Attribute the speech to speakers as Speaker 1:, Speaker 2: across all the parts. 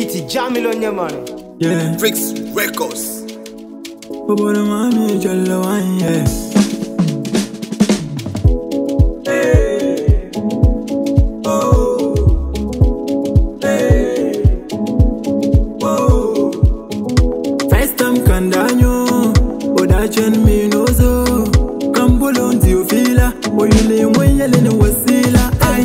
Speaker 1: Beatty, Jamil on your man.
Speaker 2: Yeah,
Speaker 3: Bricks Records.
Speaker 2: Bobo da mami jalla wan yeah. Hey. Oh. Hey. Whoa. First time kandanyo, odachen mi nozo. Kambulon ziofila, oyule mwenyele ni wasila. Ay,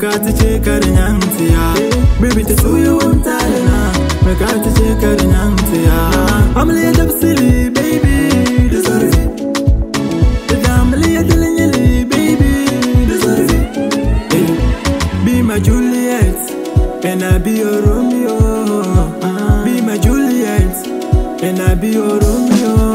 Speaker 2: merkata ce karin yantiya. Baby ta suyu wantalana, merkata ce karin yantiya. Amle dabsili, baby, da zurfi. Da damali ya dalin yali, baby. Eh, Be my Juliet, and I be your Romeo. Be my Juliet, and I be your Romeo.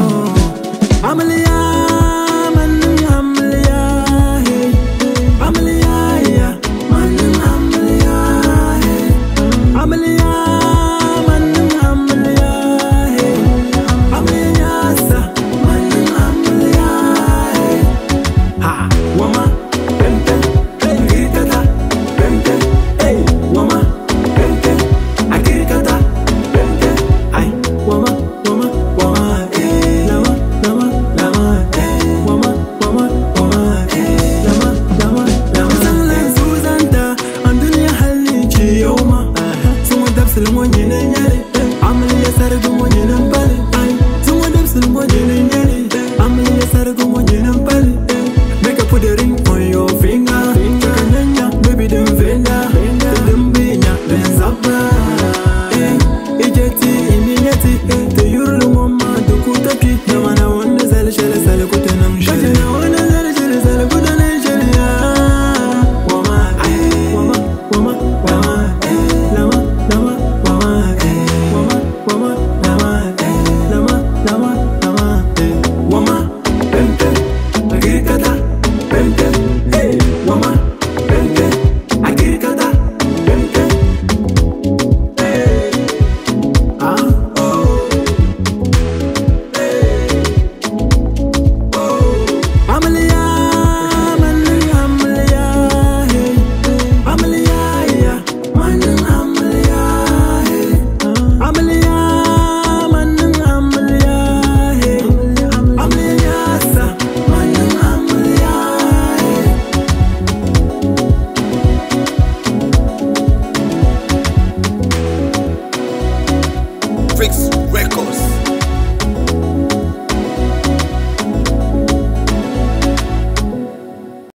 Speaker 2: Records.